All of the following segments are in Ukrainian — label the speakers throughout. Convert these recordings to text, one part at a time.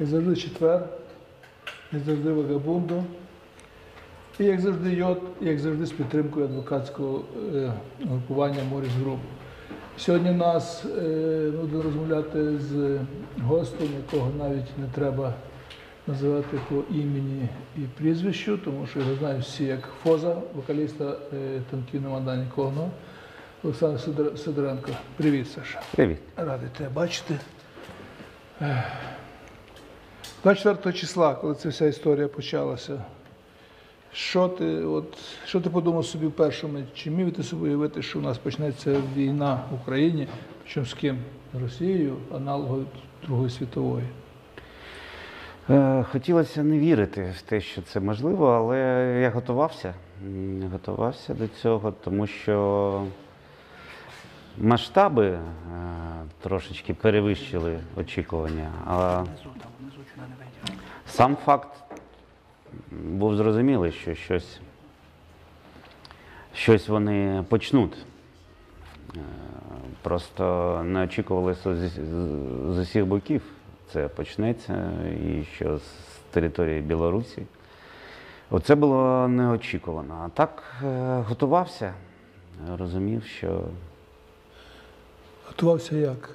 Speaker 1: як завжди четвер, як завжди вагабунду. І як завжди йод, як завжди з підтримкою адвокатського е, групування Моріс Груп. Сьогодні нас е, будемо розмовляти з гостем, якого навіть не треба називати по імені і прізвищу, тому що його знають всі як Фоза, вокаліста е, танківного Мандані Когно. Олександр Сидоренко. Привіт, Саша.
Speaker 2: Привіт.
Speaker 1: Радий тебе бачити. Ех. 24 числа, коли ця вся історія почалася, що ти, от, що ти подумав собі в першому? Чи міг ти собі уявити, що у нас почнеться війна в Україні, причому з ким? З Росією, аналогою Другої світової?
Speaker 2: Е, Хотілося не вірити в те, що це можливо, але я готувався. Готувався до цього, тому що масштаби е, трошечки перевищили очікування. А сам факт був зрозумілий, що щось, щось вони почнуть. Е, Просто не очікували з, з- з усіх боків це почнеться, і що з території Білорусі. Оце було неочікувано. А так е, готувався, розумів, що
Speaker 1: Готувався як?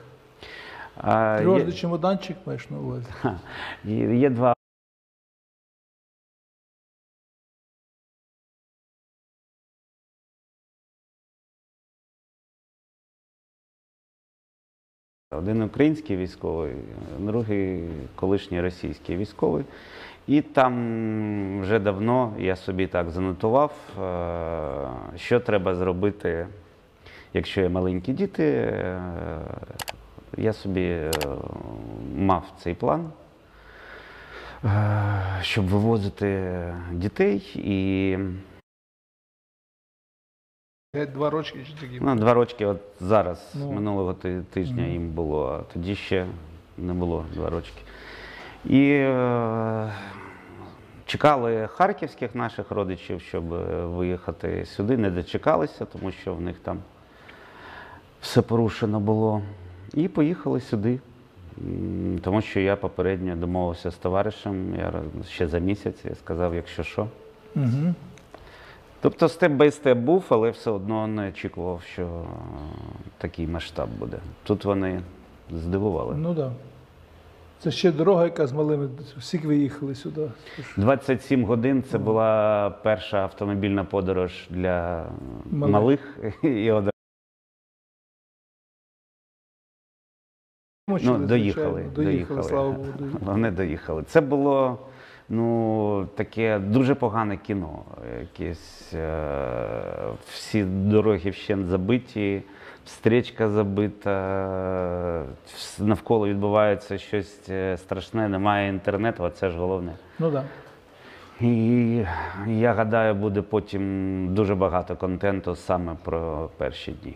Speaker 1: Тривожний
Speaker 2: є,
Speaker 1: чемоданчик маєш на увазі?
Speaker 2: є два. Один український військовий, другий колишній російський військовий. І там вже давно я собі так занотував, е, що треба зробити, якщо є маленькі діти. Е, Я собі е, мав цей план, щоб вивозити дітей і
Speaker 1: Геть Два рочки чи такі?
Speaker 2: Ну, два рочки, от зараз,
Speaker 1: Ну.
Speaker 2: минулого тижня їм було, а тоді ще не було два рочки. І е, чекали харківських наших родичів, щоб е, виїхати сюди. Не дочекалися, тому що в них там все порушено було. І поїхали сюди. Тому що я попередньо домовився з товаришем, я ще за місяць я сказав, якщо що.
Speaker 1: Угу.
Speaker 2: Тобто степ бай степ був, але все одно не очікував, що е, такий масштаб буде. Тут вони здивували.
Speaker 1: Ну так. Да. Це ще дорога, яка з малими. Всі виїхали сюди.
Speaker 2: 27 годин це була перша автомобільна подорож для
Speaker 1: Малих.
Speaker 2: малих і одразу. Ну, доїхали.
Speaker 1: Доїхали,
Speaker 2: доїхали.
Speaker 1: слава Богу. доїхали.
Speaker 2: Вони доїхали. Це було ну, таке дуже погане кіно. Якесь, е, всі дороги вщент забиті, встречка забита, навколо відбувається щось е, страшне, немає інтернету, а це ж головне.
Speaker 1: Ну так. Да.
Speaker 2: І я гадаю, буде потім дуже багато контенту саме про перші дні.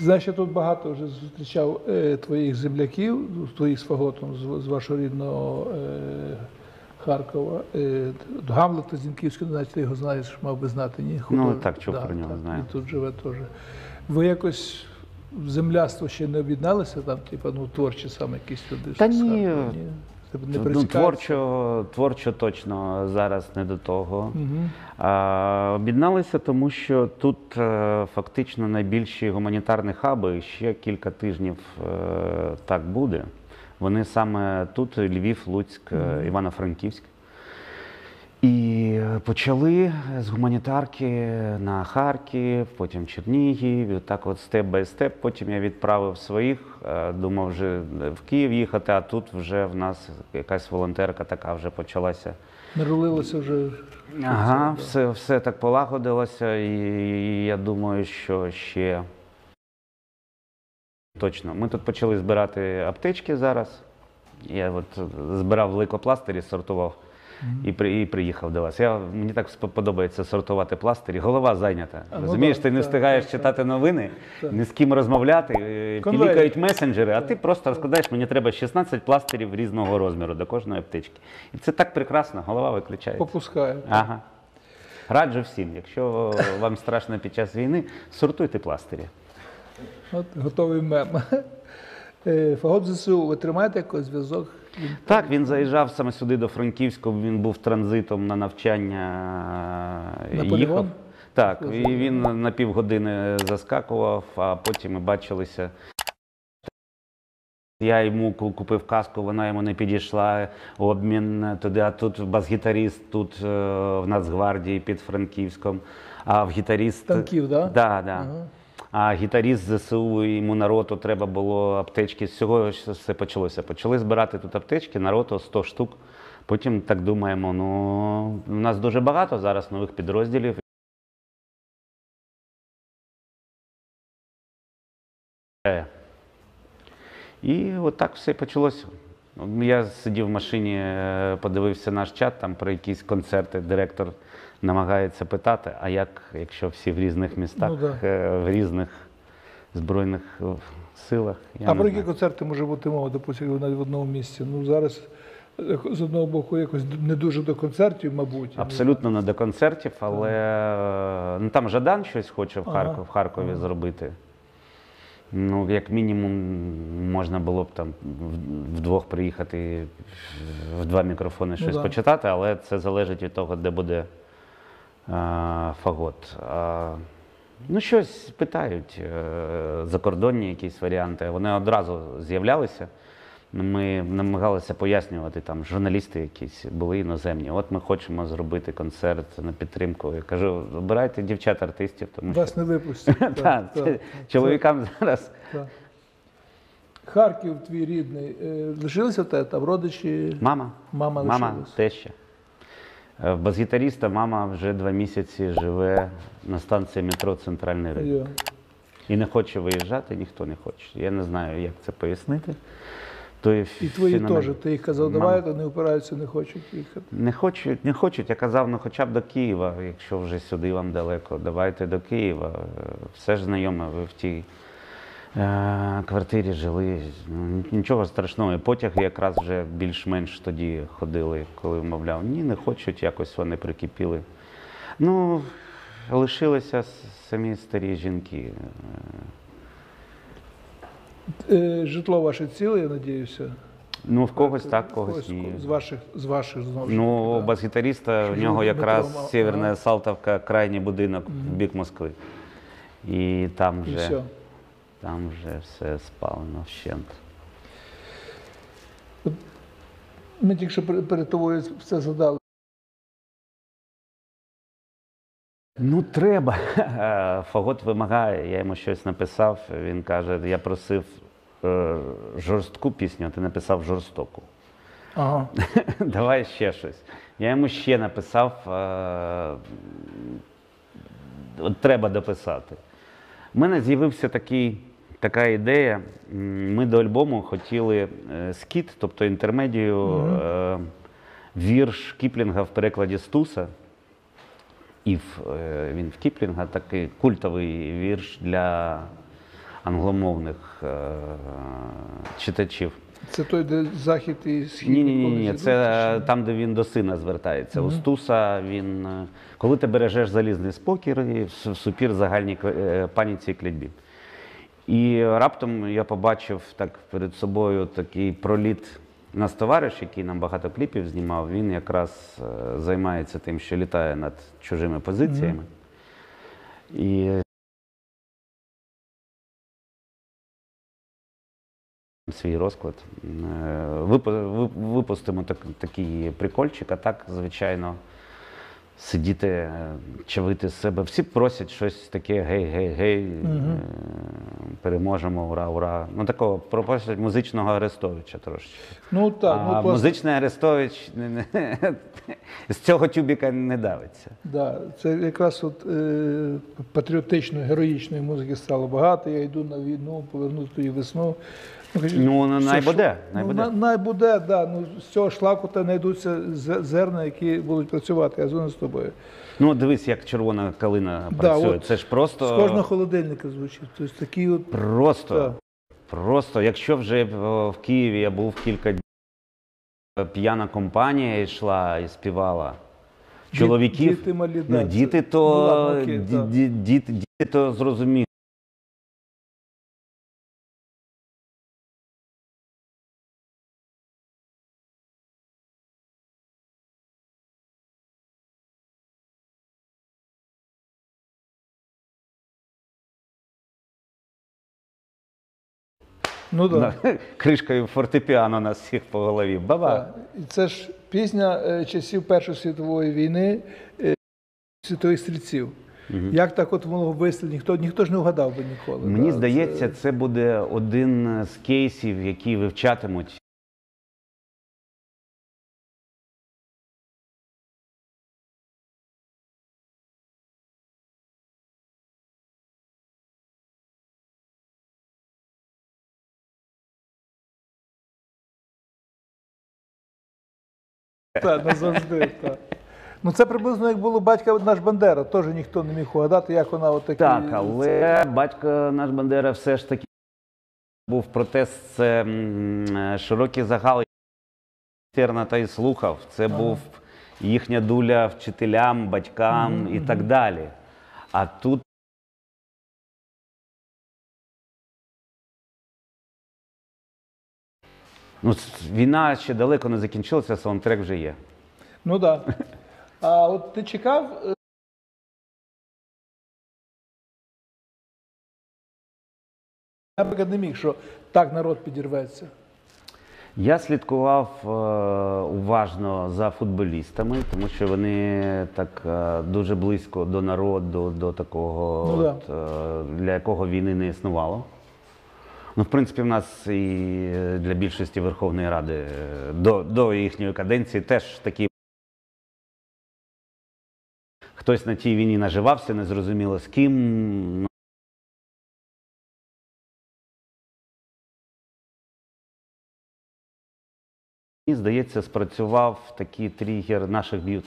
Speaker 1: Знаєш, я тут багато вже зустрічав е, твоїх земляків, твоїх з Фаготом, з, з вашого рідного е, Харкова. Е, Гамлет Зінківський, не знаю, ти його знаєш, мав би знати, ні?
Speaker 2: Ну, так, чув про нього, знаю.
Speaker 1: І тут живе теж. Ви якось в земляство ще не об'єдналися, там, типу, ну, творчі саме якісь люди?
Speaker 2: Та ні.
Speaker 1: Харкова, ні? Не
Speaker 2: ну, творчо, творчо точно зараз не до того.
Speaker 1: Мгм.
Speaker 2: А, Об'єдналися, тому що тут е, фактично найбільші гуманітарні хаби, ще кілька тижнів е, так буде. Вони саме тут, Львів, Луцьк, е, Івано-Франківськ. І почали з гуманітарки на Харків, потім Чернігів, так от степ бай степ. Потім я відправив своїх, е, думав вже в Київ їхати, а тут вже в нас якась волонтерка така вже почалася.
Speaker 1: Не рулилося вже.
Speaker 2: Ага, все, все так полагодилося, і я думаю, що ще точно. Ми тут почали збирати аптечки зараз. Я от збирав лейкопластирі, сортував і, при, і приїхав до вас. Я, мені так подобається сортувати пластирі. Голова зайнята.
Speaker 1: А, ну
Speaker 2: Розумієш,
Speaker 1: да,
Speaker 2: ти не
Speaker 1: так,
Speaker 2: встигаєш
Speaker 1: так,
Speaker 2: читати новини,
Speaker 1: Так.
Speaker 2: ні з ким розмовляти, е, пілікають месенджери, а ти просто розкладаєш, мені треба 16 пластирів різного розміру до кожної аптечки. І це так прекрасно, голова виключається.
Speaker 1: Попускає.
Speaker 2: Ага. Раджу всім, якщо вам страшно під час війни, сортуйте пластирі.
Speaker 1: От готовий мем. Е, Фагот ЗСУ, ви тримаєте якийсь зв'язок?
Speaker 2: Так, він заїжджав саме сюди до Франківського, він був транзитом на навчання. е,
Speaker 1: На
Speaker 2: їхав. Так, і він на півгодини заскакував, а потім ми бачилися. Я йому купив каску, вона йому не підійшла. Обмін туди, а тут бас-гітаріст, тут е, в Нацгвардії під Франківськом. А в гітаріст.
Speaker 1: Танків, да?
Speaker 2: Да, да.
Speaker 1: Ага.
Speaker 2: А гітаріст ЗСУ йому на роту треба було аптечки. З цього все почалося. Почали збирати тут аптечки на роту 100 штук. Потім так думаємо: ну у нас дуже багато зараз нових підрозділів. Е. І отак все почалося. Я сидів в машині, е, подивився наш чат там про якісь концерти. Директор намагається питати, а як, якщо всі в різних містах,
Speaker 1: Ну, да.
Speaker 2: е, в різних збройних е, силах. Я
Speaker 1: а про які концерти може бути мова, допустимо, навіть в одному місці? Ну зараз е, з одного боку якось не дуже до концертів, мабуть.
Speaker 2: Абсолютно не до концертів, але ну, там Жадан щось хоче в,
Speaker 1: Ага.
Speaker 2: Харков, в Харкові зробити. Ну, як мінімум, можна було б там вдвох приїхати в два мікрофони щось
Speaker 1: да.
Speaker 2: почитати, але це залежить від того, де буде фагот. Ну, щось питають, е, закордонні якісь варіанти. Вони одразу з'являлися. Ми намагалися пояснювати, там журналісти якісь були іноземні. От ми хочемо зробити концерт на підтримку. Я кажу, обирайте дівчат-артистів, тому що
Speaker 1: Вас не випустять. Так,
Speaker 2: Так,
Speaker 1: так,
Speaker 2: це чоловікам зараз.
Speaker 1: так. Харків, твій рідний. е, Лишилися в тебе там родичі?
Speaker 2: Мама,
Speaker 1: Мама
Speaker 2: мама,
Speaker 1: лишилась.
Speaker 2: теща. Е, бас-гітаріста мама вже два місяці живе на станції метро Центральний ринок. І не хоче виїжджати, ніхто не хоче. Я не знаю, як це пояснити. То
Speaker 1: І твої
Speaker 2: феномен.
Speaker 1: теж. Ти їх казав, давай, вони опираються, не хочуть їхати.
Speaker 2: Не хочуть, не хочуть. Я казав, ну хоча б до Києва, якщо вже сюди вам далеко, давайте до Києва. Е, Все ж знайоме, ви в тій квартирі жили. Ну, Нічого страшного. І потяги якраз вже більш-менш тоді ходили, коли мовляв, ні, не хочуть, якось вони прикипіли. Ну, лишилися самі старі жінки.
Speaker 1: Е, Житло ваше ціле, я надіюся.
Speaker 2: Ну, в когось так, в когось
Speaker 1: Когось
Speaker 2: ні.
Speaker 1: З ваших, з ваших знову ж
Speaker 2: Ну,
Speaker 1: да.
Speaker 2: бас-гітаріста, в нього якраз. Сєвєрна Салтовка, крайній будинок в бік Москви. І там
Speaker 1: І все.
Speaker 2: Там вже все спалено вщент.
Speaker 1: Ми тільки що перед тобою все задали.
Speaker 2: Ну, треба. Фагот вимагає, я йому щось написав. Він каже: я просив е, жорстку пісню, а ти написав жорстоку.
Speaker 1: Ага.
Speaker 2: Давай ще щось. Я йому ще написав, е, от треба дописати. У мене з'явився такий, така ідея. Ми до альбому хотіли е, скіт, тобто інтермедію, е, вірш Кіплінга в перекладі Стуса. Ів, е, він в Кіплінга такий культовий вірш для англомовних е, читачів.
Speaker 1: Це той, де захід і схід.
Speaker 2: Ні, ні, ні, ні. Це там, де він до сина звертається. У Стуса він. Коли ти бережеш залізний спокір і в супір загальній паніці і клітьбі. І раптом я побачив так перед собою такий проліт. У Нас товариш, який нам багато кліпів знімав, він якраз е, займається тим, що літає над чужими позиціями. І свій розклад. Е, випу- ви- Випустимо так, такий прикольчик, а так, звичайно, сидіти, е, чавити з себе. Всі просять щось таке гей-гей-гей, е, переможемо, ура, ура. Ну такого просять музичного Арестовича трошки.
Speaker 1: Ну так,
Speaker 2: а
Speaker 1: ну
Speaker 2: музичний Арестович з цього тюбіка не давиться.
Speaker 1: да, це якраз от е, патріотичної, героїчної музики стало багато. Я йду на війну, повернусь ту весну. Ну,
Speaker 2: найбуде, найбуде.
Speaker 1: Ну, на- найбуде, да. Ну, з цього шлаку та знайдуться зерна, які будуть працювати. Я згоден з тобою.
Speaker 2: Ну, дивись, як червона калина
Speaker 1: Да,
Speaker 2: працює.
Speaker 1: от
Speaker 2: Це ж просто.
Speaker 1: З кожного холодильника звучить. Тобто такі от
Speaker 2: Просто,
Speaker 1: Так.
Speaker 2: просто, якщо вже в, Києві я був кілька днів, п'яна компанія йшла і співала. Чоловіків,
Speaker 1: діти малі, да,
Speaker 2: ну, діти,
Speaker 1: ну, ладно, окей,
Speaker 2: ді-
Speaker 1: так.
Speaker 2: ді- діти, діти то зрозуміли.
Speaker 1: Ну да.
Speaker 2: кришкою фортепіано нас всіх по голові. Баба.
Speaker 1: Це ж пісня е, часів Першої світової війни е, світових стрільців. Як так от воно вистрілить, ніхто, ніхто ж не вгадав би ніколи.
Speaker 2: Мені
Speaker 1: так?
Speaker 2: здається, це буде один з кейсів, які вивчатимуть.
Speaker 1: Так, назавжди. Так. Ну це приблизно як було батька наш Бандера. Теж ніхто не міг угадати, як вона отакі.
Speaker 2: Так, але батько наш Бандера все ж таки був протест, це е, широкий загал терна та й слухав. Це був їхня дуля вчителям, батькам і так далі. А тут Ну, війна ще далеко не закінчилася, саундтрек вже є.
Speaker 1: Ну так. Да. А от ти чекав. е, Наприклад, не міг, що так народ підірветься.
Speaker 2: Я слідкував е, уважно за футболістами, тому що вони так е, дуже близько до народу, до такого,
Speaker 1: Ну да.
Speaker 2: от, е, для якого війни не існувало. Ну, в принципі, в нас і для більшості Верховної Ради е, до, до їхньої каденції теж такі. Хтось на тій війні наживався, не зрозуміло з ким. Мені здається, спрацював такий тригер наших б'ют.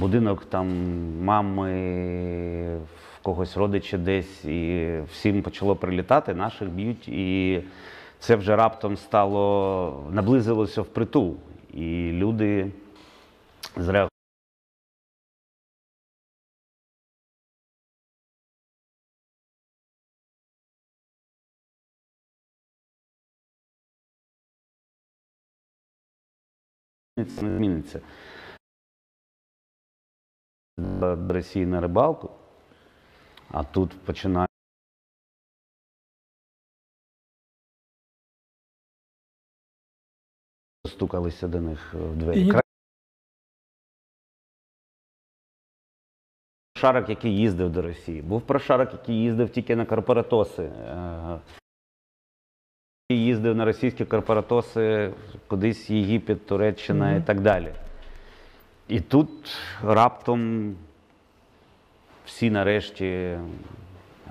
Speaker 2: Будинок там мами, когось родичі десь, і всім почало прилітати, наших б'ють. І це вже раптом стало, наблизилося впритул. І люди зреагували. Не зміниться. Росії на рибалку, а тут починає. Стукалися до них в двері.
Speaker 1: І
Speaker 2: Прошарок, який їздив до Росії. Був прошарок, який їздив тільки на корпоратоси. Е, який Їздив на російські корпоратоси, кудись Єгипет, Туреччина і так далі. І тут раптом всі нарешті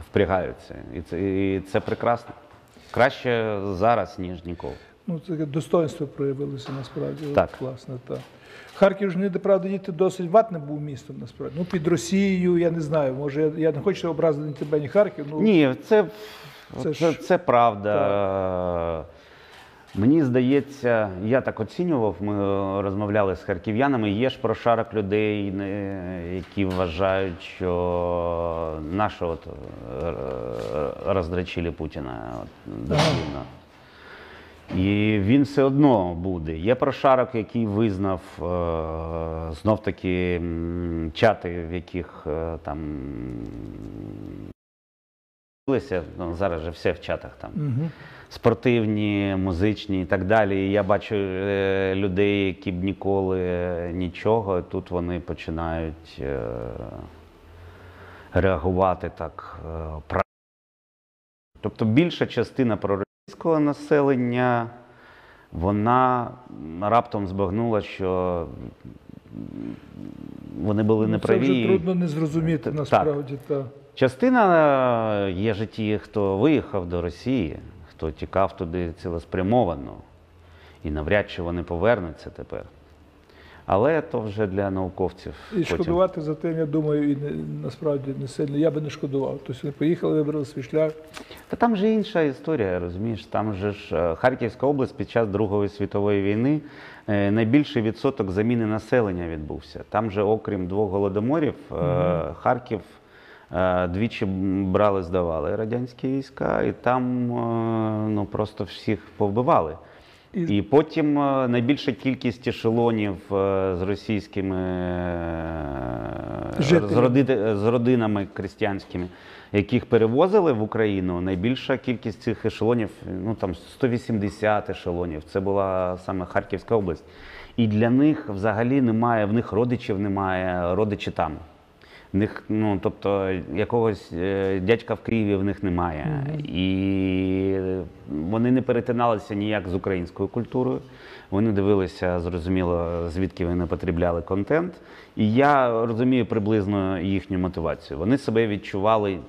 Speaker 2: впрягаються. І це, і це прекрасно. Краще зараз, ніж ніколи.
Speaker 1: Ну, таке достоинство проявилося насправді. От,
Speaker 2: Так.
Speaker 1: Власне, так. Харків ж не правда діти досить ватне був містом насправді. Ну, під Росією, я не знаю. Може, я, я не хочу образити ні тебе, ні Харків. Ну,
Speaker 2: Ні, це,
Speaker 1: Це
Speaker 2: це,
Speaker 1: ж-
Speaker 2: це, правда. Мені здається, я так оцінював, ми розмовляли з харків'янами. Є ж прошарок людей, які вважають, що нашого от, е, роздрачили Путіна от. І він все одно буде. Є прошарок, який визнав е, знов таки чати, в яких е, там ну, зараз же все в чатах там.
Speaker 1: Угу.
Speaker 2: Спортивні, музичні і так далі. І я бачу е, людей, які б ніколи е, нічого, і тут вони починають е, реагувати так е, правильно. Тобто більша частина проросійського населення, вона раптом збагнула, що вони були
Speaker 1: Це
Speaker 2: неправі.
Speaker 1: вже трудно не зрозуміти
Speaker 2: Так.
Speaker 1: насправді. Та.
Speaker 2: Частина є ж ті, хто виїхав до Росії, хто тікав туди цілеспрямовано, і навряд чи вони повернуться тепер. Але то вже для науковців.
Speaker 1: І
Speaker 2: потім.
Speaker 1: шкодувати за тим, я думаю, і не, насправді не сильно. Я би не шкодував. Тобто вони поїхали, вибрали свій шлях.
Speaker 2: Та там же інша історія, розумієш. Там же ж е, Харківська область під час Другої світової війни е, найбільший відсоток заміни населення відбувся. Там же, окрім двох голодоморів, е, Харків е, двічі брали, здавали радянські війська, і там е, ну, просто всіх повбивали.
Speaker 1: І-
Speaker 2: потім е, найбільша кількість ешелонів е, з російськими е, з, роди- з родинами крестьянськими яких перевозили в Україну, найбільша кількість цих ешелонів, ну там 180 ешелонів. Це була саме Харківська область. І для них взагалі немає, в них родичів немає, родичі там. В них, ну тобто, якогось е, дядька в Києві в них немає. І вони не перетиналися ніяк з українською культурою. Вони дивилися, зрозуміло, звідки вони потребляли контент. І я розумію приблизно їхню мотивацію. Вони себе відчували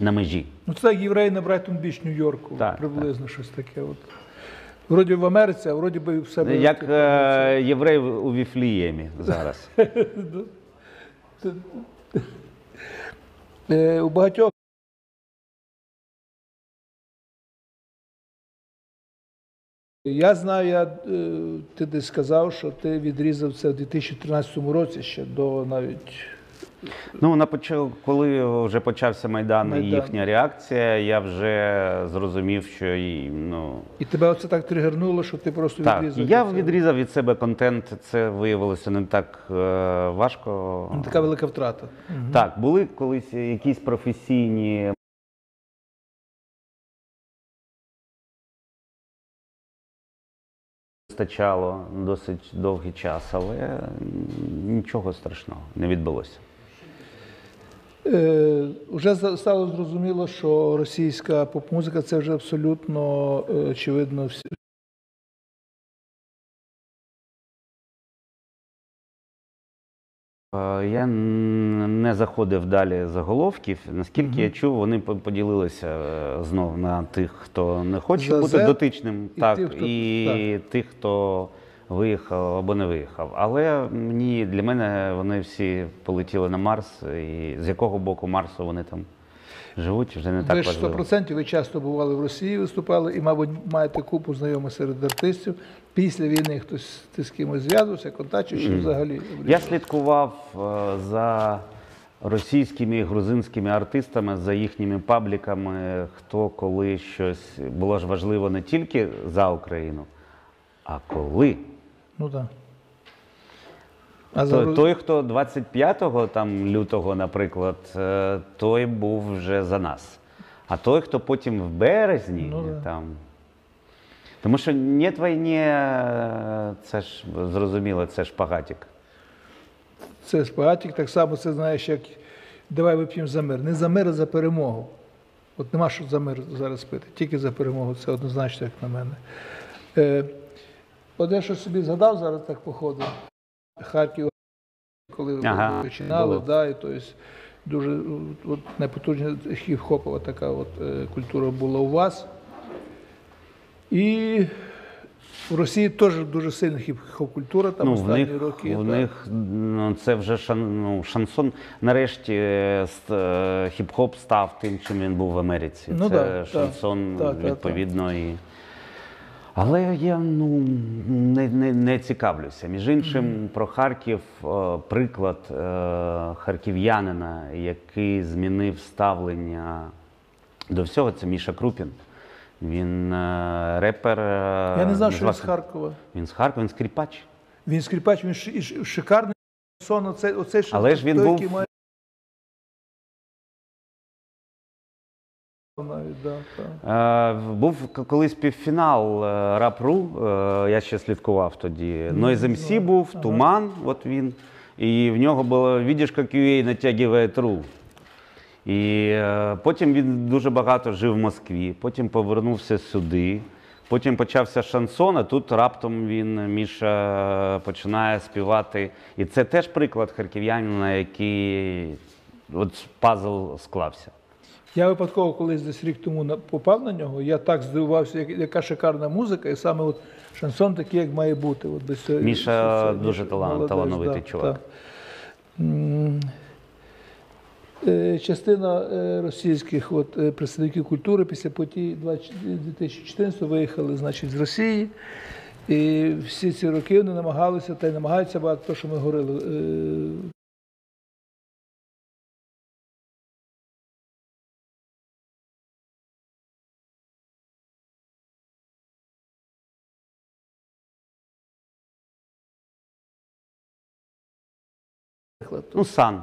Speaker 2: на межі.
Speaker 1: Ну, це як євреї на Брайтон Біч, Нью-Йорку,
Speaker 2: Так,
Speaker 1: приблизно щось таке. От. Вроді в Америці, а вроді би в себе.
Speaker 2: Як е, єврей у Віфліємі зараз.
Speaker 1: Е, у багатьох я знаю, я, е, ти десь сказав, що ти відрізав це в 2013 році ще до навіть.
Speaker 2: Ну, на почав, коли вже почався Майдан,
Speaker 1: Майдан.
Speaker 2: і їхня реакція, я вже зрозумів, що і, ну,
Speaker 1: І тебе оце так тригернуло, що ти просто
Speaker 2: так,
Speaker 1: відрізав.
Speaker 2: я
Speaker 1: це.
Speaker 2: відрізав від себе контент, це виявилося не так е, важко.
Speaker 1: Ну, Така велика втрата.
Speaker 2: Так, були колись якісь професійні. Вистачало досить довгий час, але нічого страшного не відбулося.
Speaker 1: Е, вже стало зрозуміло, що російська поп-музика це вже абсолютно е, очевидно всі.
Speaker 2: Е, Я не заходив далі заголовків. Наскільки я чув, вони поділилися е, знов на тих, хто не хоче
Speaker 1: За
Speaker 2: бути
Speaker 1: Z
Speaker 2: дотичним,
Speaker 1: і
Speaker 2: так,
Speaker 1: тих, хто-
Speaker 2: і тих, хто виїхав або не виїхав. Але мені для мене вони всі полетіли на Марс, і з якого боку Марсу вони там живуть, вже не так
Speaker 1: ви ж
Speaker 2: важливо.
Speaker 1: 100% ви часто бували в Росії, виступали, і, мабуть, маєте купу знайомих серед артистів. Після війни хтось ти з кимось зв'язувався, контактів, чи взагалі?
Speaker 2: Я слідкував е, за російськими і грузинськими артистами, за їхніми пабліками, хто коли щось було ж важливо не тільки за Україну, а коли.
Speaker 1: Ну так. А
Speaker 2: То-
Speaker 1: за...
Speaker 2: Той, хто 25 там, лютого, наприклад, е, той був вже за нас. А той, хто потім в березні,
Speaker 1: Ну, да.
Speaker 2: там. Тому що «Нет війні, е, це ж зрозуміло, це ж пагатік.
Speaker 1: Це спагатік, так само це знаєш, як давай вип'ємо за мир. Не за мир, а за перемогу. От нема що за мир зараз пити, тільки за перемогу, це однозначно, як на мене. Е, я щось собі згадав зараз так походу. Харків, коли
Speaker 2: Ага,
Speaker 1: починали, да, і то есть дуже от, найпотужніша хіп-хопова така от, е, культура була у вас. І в Росії теж дуже сильна хіп-хоп культура, там
Speaker 2: ну, в
Speaker 1: останні
Speaker 2: них,
Speaker 1: роки.
Speaker 2: в
Speaker 1: так.
Speaker 2: них ну, це вже шан, ну, шансон. Нарешті е, е, хіп-хоп став тим, чим він був в Америці.
Speaker 1: Ну
Speaker 2: це
Speaker 1: да, так,
Speaker 2: шансон
Speaker 1: так, так,
Speaker 2: відповідно і. Але я ну, не, не, не цікавлюся. Між іншим, про Харків е, приклад е, харків'янина, який змінив ставлення до всього, це Міша Крупін. Він е, репер.
Speaker 1: Я не знав, що він з Харкова.
Speaker 2: Він з Харкова, він скрипач.
Speaker 1: Він скрипач, він шикарний сон. Оцей що-
Speaker 2: Але ж він
Speaker 1: той,
Speaker 2: був-
Speaker 1: має... Навіть, да.
Speaker 2: Е, Був колись півфінал е, Рап.ру, е, я ще слідкував тоді. Noise MC був, Туман, от він. І в нього було «Видиш, як UA натягує тру. І е, потім він дуже багато жив в Москві, потім повернувся сюди. Потім почався шансон, а тут раптом він, Міша, починає співати. І це теж приклад харків'янина, який от пазл склався.
Speaker 1: Я випадково колись десь рік тому попав на нього, я так здивувався, як- яка шикарна музика, і саме от шансон такий, як має бути. От без цього-
Speaker 2: Міша
Speaker 1: це-
Speaker 2: дуже талан-
Speaker 1: молодець,
Speaker 2: талановитий чувак.
Speaker 1: М, е, Частина е, російських от, е, представників культури після подій 2014 виїхали значить, з Росії. І всі ці роки вони намагалися та й намагаються багато того, що ми говорили. Е,
Speaker 2: Ну, сан.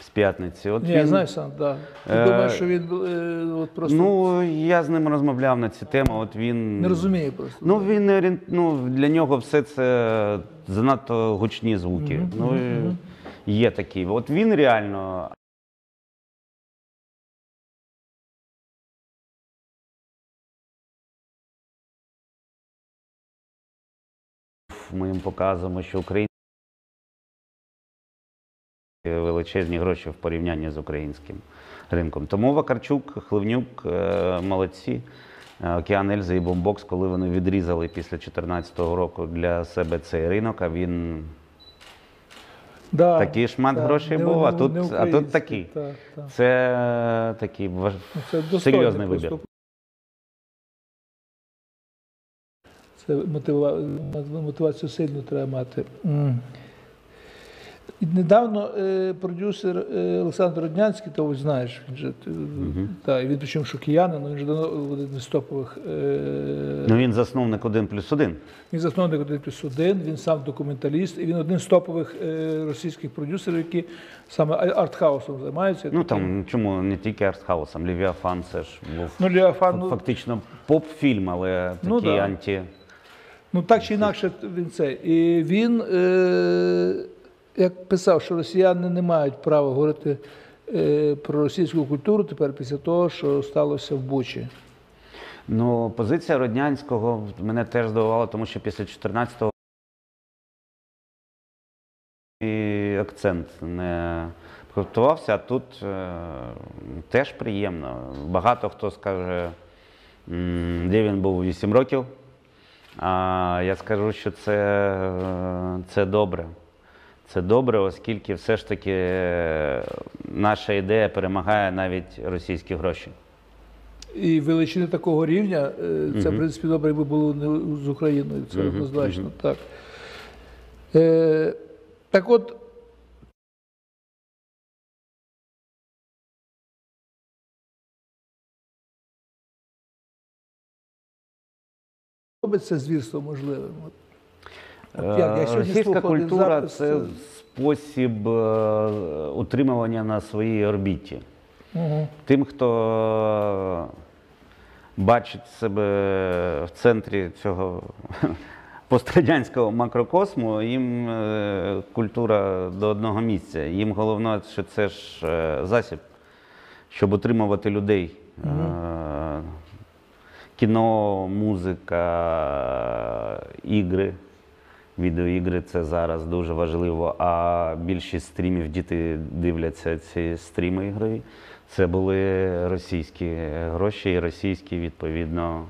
Speaker 2: З п'ятниці. От
Speaker 1: Ні,
Speaker 2: він,
Speaker 1: я знаю сам, так. Ти
Speaker 2: Е,
Speaker 1: думаєш, що він е, от просто
Speaker 2: Ну, я з ним розмовляв на ці теми. От він
Speaker 1: не розуміє просто.
Speaker 2: Ну, він не орієн- ну, для нього все це занадто гучні звуки. ну, і є такі. От він реально. Ми їм показуємо, що Україна величезні гроші в порівнянні з українським ринком. Тому Вакарчук, Хливнюк е, молодці. Е, Океан Ельзи і Бомбокс, коли вони відрізали після 2014 року для себе цей ринок, а він
Speaker 1: да,
Speaker 2: такий шмат
Speaker 1: да,
Speaker 2: грошей
Speaker 1: не-
Speaker 2: був, а тут, а тут такий.
Speaker 1: Так, так.
Speaker 2: Це е, такий важ...
Speaker 1: Ну, Це
Speaker 2: серйозний вибір.
Speaker 1: Це мотива... мотивацію сильну треба мати. І Недавно е, продюсер е, Олександр Роднянський, то ви знаєш, він же е, та, і він причому що киянин, але він же давно один із топових. Е,
Speaker 2: Ну він засновник один плюс один.
Speaker 1: Він засновник 1 плюс 1, він сам документаліст, і він один з топових е, російських продюсерів, які саме а- артхаусом займаються.
Speaker 2: Ну там чому не тільки артхаусом, Лівіафан це ж був
Speaker 1: Ну, Леофан, ну,
Speaker 2: фактично поп-фільм, але такий
Speaker 1: Ну, да.
Speaker 2: анті.
Speaker 1: Ну так чи інакше він це. І він е, як писав, що росіяни не мають права говорити е, про російську культуру тепер після того, що сталося в Бучі.
Speaker 2: Ну, позиція Роднянського мене теж здивувала, тому що після 14-го і акцент не готувався, а тут е, теж приємно. Багато хто скаже, де він був 8 років. А я скажу, що це, е, це добре. Це добре, оскільки все ж таки е, наша ідея перемагає навіть російські гроші.
Speaker 1: І величини такого рівня, е, це, в принципі, добре, якби було не з Україною, це однозначно так. Е, так от. Робить це звірство можливим. Як?
Speaker 2: Російська культура
Speaker 1: запис,
Speaker 2: це спосіб е, утримування на своїй орбіті. Тим, хто бачить себе в центрі цього пострадянського макрокосму, їм е, культура до одного місця. Їм головне, що це ж е, засіб, щоб утримувати людей. Кіно, музика, ігри. Відеоігри це зараз дуже важливо. А більшість стрімів діти дивляться ці стріми ігрові. Це були російські гроші і російські, відповідно,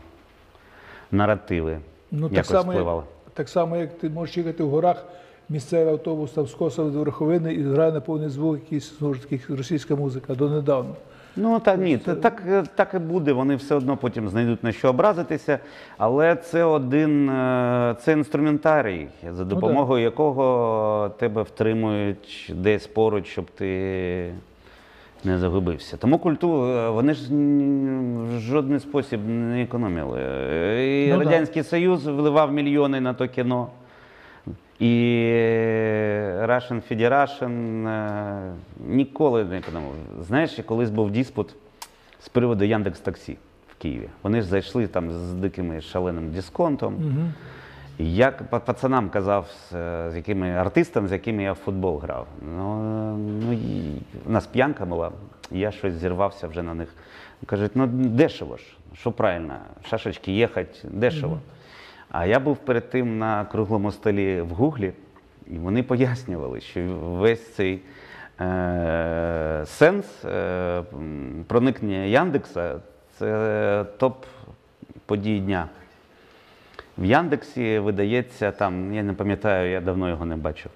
Speaker 2: наративи.
Speaker 1: Ну, так
Speaker 2: якось
Speaker 1: само, як,
Speaker 2: впливали.
Speaker 1: так само, як ти можеш їхати в горах, місцевий автобус там скосив до верховини і грає на повний звук якийсь знову ж таки російська музика донедавна.
Speaker 2: Ну та ні, та- так, так і буде. Вони все одно потім знайдуть на що образитися. Але це один е, це інструментарій, за допомогою якого тебе втримують десь поруч, щоб ти не загубився. Тому культуру вони ж в жодний спосіб не економили. І
Speaker 1: Ну да.
Speaker 2: Радянський Союз вливав мільйони на то кіно. І Russian Federation е, ніколи не економив. Знаєш, колись був диспут з приводу Яндекс Таксі в Києві. Вони ж зайшли там з диким шаленим дисконтом.
Speaker 1: Угу.
Speaker 2: Я пацанам казав, з, е, якими артистам, з якими я в футбол грав. Ну, ну і у нас п'янка була, я щось зірвався вже на них. Кажуть, ну дешево ж, що правильно, шашечки їхати, дешево. А я був перед тим на круглому столі в Гуглі, і вони пояснювали, що весь цей е, сенс е, проникнення Яндекса це топ подій дня. В Яндексі видається там, я не пам'ятаю, я давно його не бачив.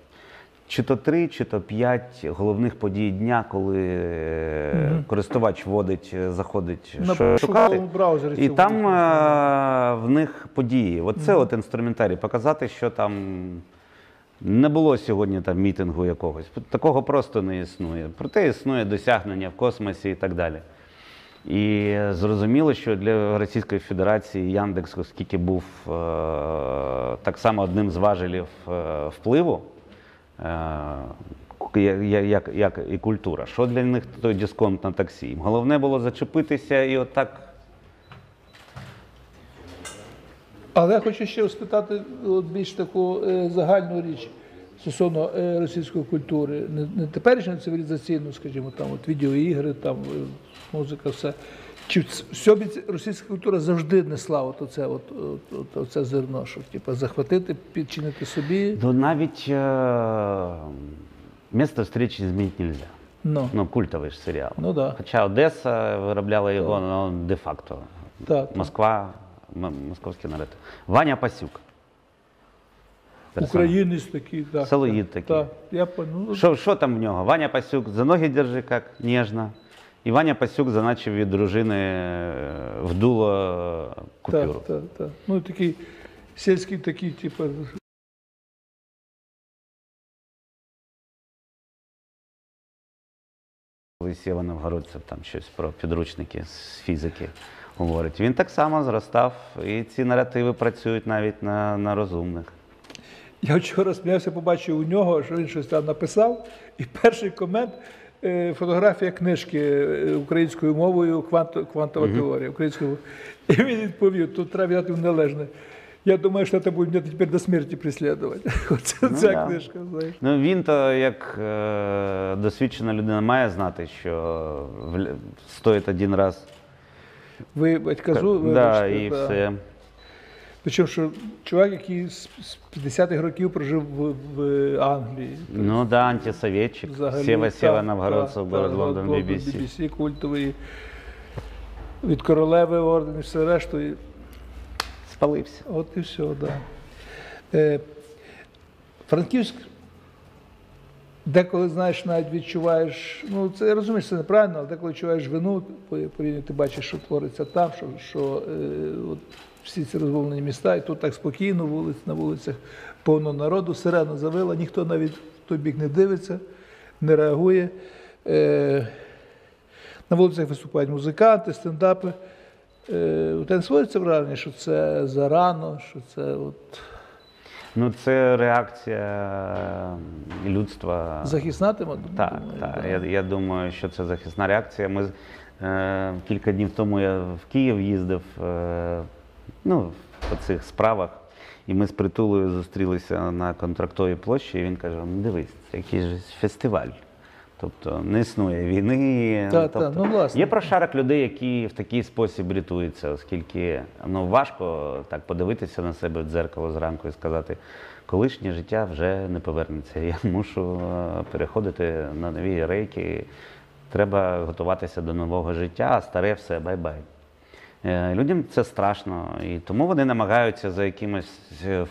Speaker 2: Чи то три, чи то п'ять головних подій дня, коли е, користувач вводить, е, заходить
Speaker 1: На
Speaker 2: шукати.
Speaker 1: браузері
Speaker 2: І там е, в них події. Оце от інструментарій, показати, що там не було сьогодні там мітингу якогось. Такого просто не існує. Проте існує досягнення в космосі і так далі. І зрозуміло, що для Російської Федерації Яндекс, оскільки був е, так само одним з важелів е, впливу, як, як, як і культура. Що для них той дисконт на таксі? Головне було зачепитися і отак.
Speaker 1: Але я хочу ще спитати от більш таку е, загальну річ стосовно е, російської культури, не, теперішньої цивілізаційну, скажімо, там от відеоігри, там е, музика, все. Чи ці- російська культура завжди несла от оце, от, от, от, оце зерно, що типу, захватити, підчинити собі?
Speaker 2: Ну навіть е, місто зустрічі змінити нельзя.
Speaker 1: Ну,
Speaker 2: Ну, культовий ж серіал.
Speaker 1: Ну да.
Speaker 2: Хоча Одеса виробляла його ну, де-факто.
Speaker 1: так.
Speaker 2: Москва, м- московський народ. Ваня Пасюк.
Speaker 1: Українець такий, так.
Speaker 2: Салоїд такий.
Speaker 1: Так, я ну,
Speaker 2: Що, що там в нього? Ваня Пасюк за ноги держи, як ніжно. І Ваня Пасюк заначив від дружини е, в купюру.
Speaker 1: Так, так, так. Ну, такий сільський такий, типу,
Speaker 2: Колись Єва Новгородцев там щось про підручники з фізики говорить. Він так само зростав, і ці наративи працюють навіть на, на розумних.
Speaker 1: Я вчора сміявся, побачив у нього, що він щось там написав, і перший комент е, фотографія книжки е, українською мовою квантова теорія. Українською. І він відповів, тут треба взяти в належне. Я думаю, що це буде мене тепер до смерті преслідувати. Оце
Speaker 2: Ну,
Speaker 1: ця
Speaker 2: да.
Speaker 1: книжка, знаєш.
Speaker 2: Ну він то як е, досвідчена людина має знати, що стоїть один раз.
Speaker 1: Ви батьказу,
Speaker 2: да,
Speaker 1: вибачте,
Speaker 2: і
Speaker 1: да.
Speaker 2: все.
Speaker 1: Причому, що чувак, який з з 50-х років прожив в, в Англії.
Speaker 2: Ну да, антисоветчик. Сєва Сєва Новгородцев,
Speaker 1: так,
Speaker 2: Лондон,
Speaker 1: Лондон,
Speaker 2: BBC.
Speaker 1: BBC, культовий. Від королеви орден і все решту. І
Speaker 2: Спалився.
Speaker 1: От і все, так. Да. Е, Франківськ, деколи, знаєш, навіть відчуваєш, ну це я розумію, це неправильно, але деколи відчуваєш вину, порівняно ти бачиш, що твориться там, що, що е, от всі ці розволнені міста, і тут так спокійно, вулиць, на вулицях повно народу, сирена завила, ніхто навіть в той бік не дивиться, не реагує. Е, на вулицях виступають музиканти, стендапи. Е, У тебе сводиться враження, що це зарано, що це от
Speaker 2: Ну це реакція людства.
Speaker 1: захисна тема?
Speaker 2: Так,
Speaker 1: думаю,
Speaker 2: так.
Speaker 1: да.
Speaker 2: Я, я думаю, що це захисна реакція. Ми е, кілька днів тому я в Київ їздив е, ну, по цих справах, і ми з Притулою зустрілися на Контрактовій площі, і він каже: ну дивись, це якийсь же фестиваль. Тобто не існує війни.
Speaker 1: Та,
Speaker 2: тобто,
Speaker 1: та, ну, власне.
Speaker 2: Є прошарок людей, які в такий спосіб рятуються, оскільки ну, важко так подивитися на себе в дзеркало зранку і сказати, колишнє життя вже не повернеться. Я мушу е, переходити на нові рейки. Треба готуватися до нового життя, а старе все, bye-bye. Е, Людям це страшно, і тому вони намагаються за якимось е,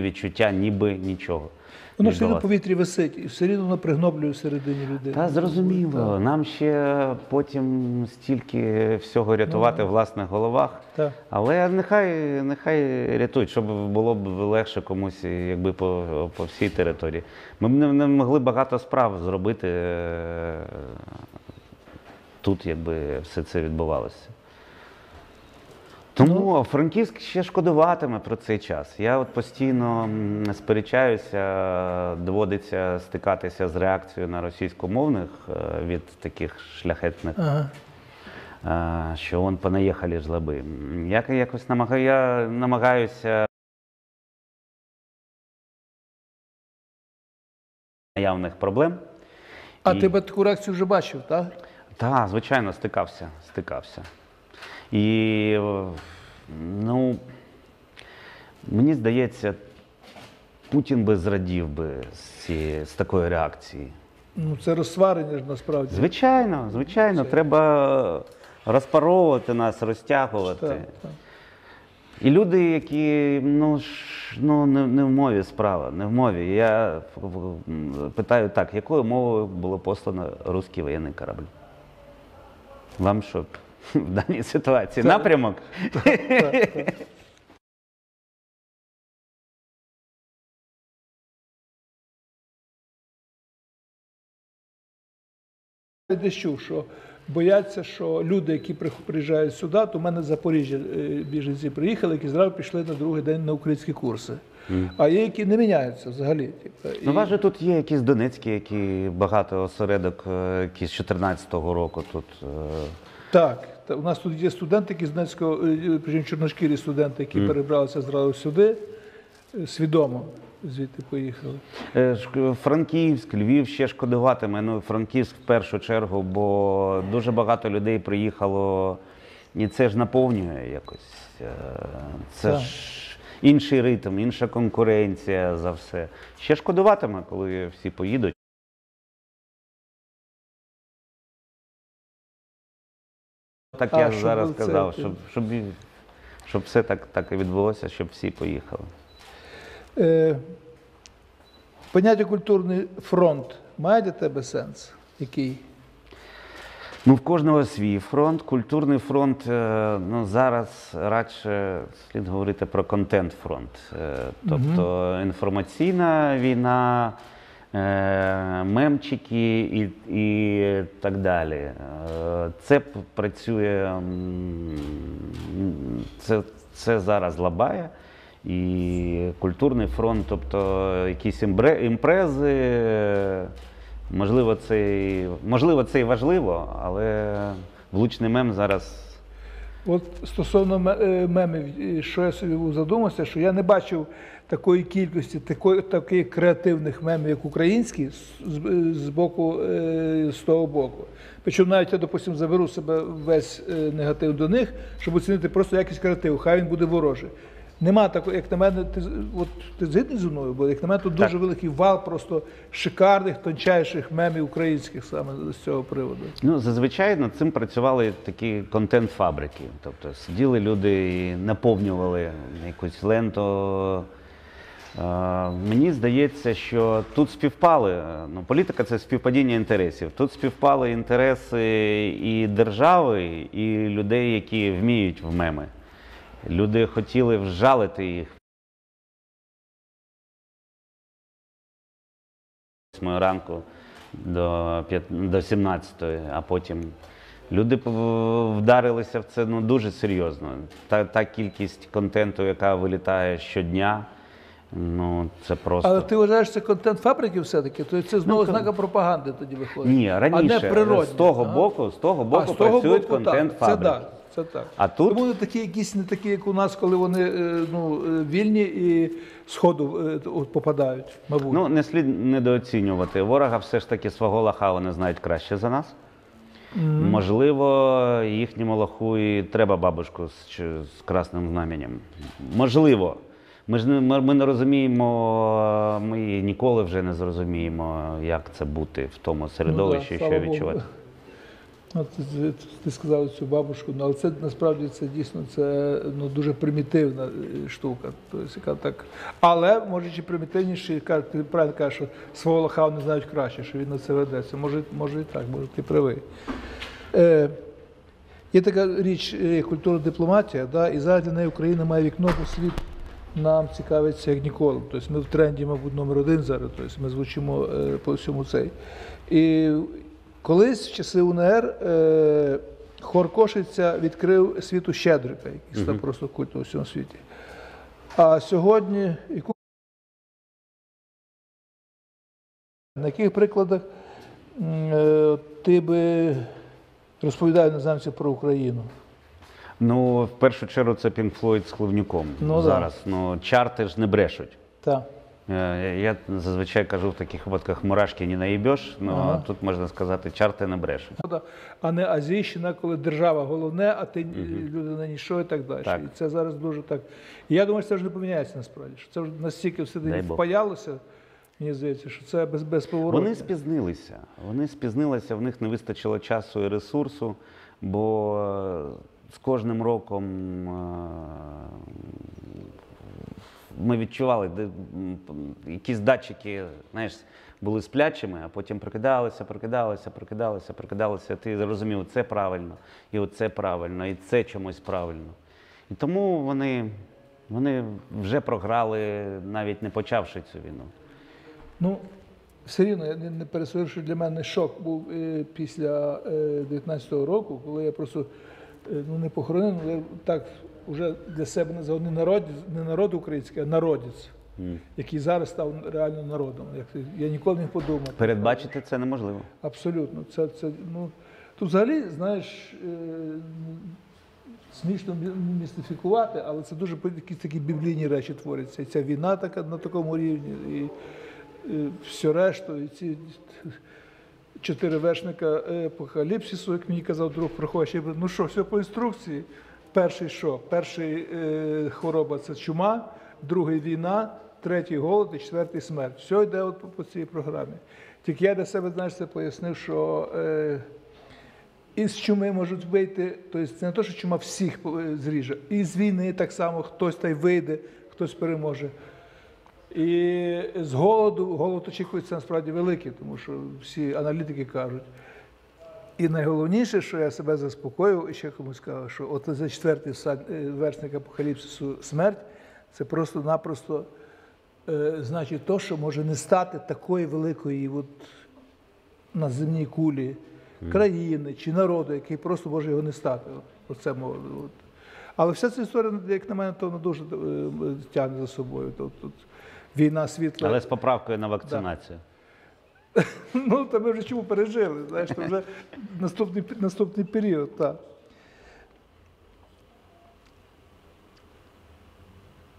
Speaker 2: відчуття ніби нічого.
Speaker 1: Воно рівно в повітрі висить, і все рівно воно пригноблює всередині людини.
Speaker 2: Та зрозуміло, нам ще потім стільки всього рятувати в власних головах.
Speaker 1: Так.
Speaker 2: Але нехай, нехай рятують, щоб було б легше комусь, якби по, по всій території. Ми б не, не могли багато справ зробити е, тут, якби все це відбувалося. Тому Франківськ ще шкодуватиме про цей час. Я от постійно сперечаюся, доводиться стикатися з реакцією на російськомовних е, від таких шляхетних
Speaker 1: Ага.
Speaker 2: що он понаїхали жлоби. Я якось намагаю, я намагаюся наявних проблем.
Speaker 1: А
Speaker 2: І-
Speaker 1: ти б таку реакцію вже бачив, так?
Speaker 2: Так, звичайно, стикався, стикався. І ну, мені здається, Путін би зрадів би з, з такої реакції.
Speaker 1: Ну, це розсварення ж насправді.
Speaker 2: Звичайно, звичайно, треба розпаровувати нас, розтягувати.
Speaker 1: Так, так.
Speaker 2: І люди, які ну, ну не, не в мові справа, не в мові. Я питаю так, якою мовою було послано русський воєнний корабль? Вам що в даній ситуації?
Speaker 1: Так.
Speaker 2: Напрямок?
Speaker 1: Я десь чув, що бояться, що люди, які при- приїжджають сюди, то в мене з Запоріжжя е, біженці приїхали, які зразу пішли на другий день на українські курси. А є, які не міняються взагалі. Типу,
Speaker 2: Ну, у
Speaker 1: і-
Speaker 2: вас же тут є якісь Донецькі, які багато осередок, е, які з 14-го року тут. е,
Speaker 1: Так, та у нас тут є студенти, які з Донецького, е, причому чорношкірі студенти, які перебралися зразу сюди, е, свідомо звідти поїхали.
Speaker 2: Е, Франківськ, Львів ще шкодуватиме. Ну, Франківськ в першу чергу, бо дуже багато людей приїхало, і це ж наповнює якось. Е, Це
Speaker 1: Так.
Speaker 2: ж інший ритм, інша конкуренція за все. Ще шкодуватиме, коли всі поїдуть. Так
Speaker 1: А,
Speaker 2: я
Speaker 1: щоб
Speaker 2: зараз
Speaker 1: це-
Speaker 2: сказав, щоб, щоб, щоб все так, так і відбулося, щоб всі поїхали.
Speaker 1: Е, поняття культурний фронт має для тебе сенс? Який?
Speaker 2: Ну, в кожного свій фронт. Культурний фронт е, ну, зараз радше слід говорити про контент-фронт. Е, Тобто інформаційна війна, мемчики і, і так далі. Е, Це працює, це, це зараз лабає. І культурний фронт, тобто якісь імпрези, е, можливо, це, можливо, це і важливо, але влучний мем зараз.
Speaker 1: От стосовно е, мемів, е, що я собі задумався, що я не бачив такої кількості, такої, таких креативних мемів, як українські, з, боку, е, з того боку. Причому навіть я, допустим, заберу себе весь негатив до них, щоб оцінити просто якість креативу, хай він буде ворожий. Нема такого, як на мене, ти, от, ти згідний зі мною, бо як на мене тут дуже великий вал просто шикарних, тончайших мемів українських саме з цього приводу.
Speaker 2: Ну, зазвичай над цим працювали такі контент-фабрики. Тобто сиділи люди і наповнювали якусь ленту. Е, Мені здається, що тут співпали. Ну, політика це співпадіння інтересів. Тут співпали інтереси і держави, і людей, які вміють в меми. Люди хотіли вжалити їх. З 8 ранку до, п'ят- до 17, а потім люди вдарилися в це ну, дуже серйозно. Та, та кількість контенту, яка вилітає щодня, ну це просто.
Speaker 1: Але ти вважаєш, це контент фабрики все-таки? То це знову ознака пропаганди тоді виходить.
Speaker 2: Ні,
Speaker 1: а
Speaker 2: раніше
Speaker 1: не
Speaker 2: з того боку, з того боку
Speaker 1: а, з того
Speaker 2: працюють
Speaker 1: боку,
Speaker 2: контент
Speaker 1: так. Це
Speaker 2: фабрики.
Speaker 1: Це так.
Speaker 2: А тут-
Speaker 1: Тому вони такі якісь не такі, як у нас, коли вони е, ну, е, вільні і сходу е, попадають, мабуть.
Speaker 2: Ну, не слід недооцінювати. Ворога все ж таки свого лоха вони знають краще за нас. Можливо, їхньому лоху і треба бабушку з, з красним знаменем. Можливо. Ми ж не, ми, не розуміємо, ми ніколи вже не зрозуміємо, як це бути в тому середовищі,
Speaker 1: Ну да,
Speaker 2: що
Speaker 1: слава Богу. От ти, ти- сказав цю бабушку, ну, але це насправді це дійсно це ну, дуже примітивна е, штука. Тобто, яка так... Але може чи примітивніше, ти правильно кажеш, що свого лоха не знають краще, що він на це ведеться. Може, може і так, може ти правий. Е, є така річ, е, як дипломатія, да, і зараз для неї Україна має вікно, бо світ нам цікавиться як ніколи. Тобто ми в тренді, мабуть, номер один зараз. Тобто ми звучимо е, по всьому цей. І колись в часи УНР е, хор Кошиця відкрив світу Щедрика, який став просто культом у всьому світі. А сьогодні на яких прикладах е, ти би розповідав іноземцям про Україну?
Speaker 2: Ну, в першу чергу, це Pink Floyd з Кливнюком
Speaker 1: Ну, да.
Speaker 2: зараз. Ну, чарти ж не брешуть.
Speaker 1: Так.
Speaker 2: Е, Я зазвичай кажу в таких випадках мурашки не наїбеш, але
Speaker 1: Ага.
Speaker 2: тут можна сказати, чарти не.
Speaker 1: Правда, а не азійщина, коли держава головне, а ти людина ніщо і так далі.
Speaker 2: Так.
Speaker 1: І це зараз дуже так. І я думаю, що це вже не поміняється насправді. Що це вже настільки все впаялося, мені здається, що це без, безповоротно.
Speaker 2: Вони спізнилися. Вони спізнилися, в них не вистачило часу і ресурсу, бо е, з кожним роком е, ми відчували, де якісь датчики, знаєш, були сплячими, а потім прокидалися, прокидалися, прокидалися, прокидалися. Ти зрозумів, це правильно, і оце правильно, і це чомусь правильно. І тому вони, вони вже програли, навіть не почавши цю війну.
Speaker 1: Ну, все рівно я не, пересудив, що для мене шок був е, після е, 19-го року, коли я просто е, ну, не похоронив, але так вже для себе назвав не народ, не народ український, а народець,
Speaker 2: М.
Speaker 1: який зараз став реально народом. Як, я ніколи не подумав.
Speaker 2: Передбачити це неможливо.
Speaker 1: Абсолютно. Це, це, ну, тут взагалі, знаєш, е, смішно містифікувати, але це дуже якісь такі біблійні речі творяться. І ця війна така на такому рівні, і, і все решту, і ці чотири вершника е, апокаліпсису, як мені казав друг проходить, ну що, все по інструкції. Перший що? Перший е, хвороба це чума, другий війна, третій голод і четвертий смерть. Все йде от по, по цій програмі. Тільки я для себе, знаєш, це пояснив, що е, із чуми можуть вийти, тобто це не те, що чума всіх е, зріже, і з війни так само хтось та й вийде, хтось переможе. І з голоду, голод очікується насправді великий, тому що всі аналітики кажуть. І найголовніше, що я себе заспокоїв, і ще комусь сказав, що от за четвертий е, вершник апокаліпсису смерть, це просто-напросто е, значить то, що може не стати такої великої от, на земній кулі країни чи народу, який просто може його не стати. Оце мова. От. Але вся ця історія, як на мене, то вона дуже е, тягне за собою. Тут війна світла.
Speaker 2: Але з поправкою на вакцинацію.
Speaker 1: Ну, то ми вже чому пережили, знаєш, це вже наступний, наступний період, так.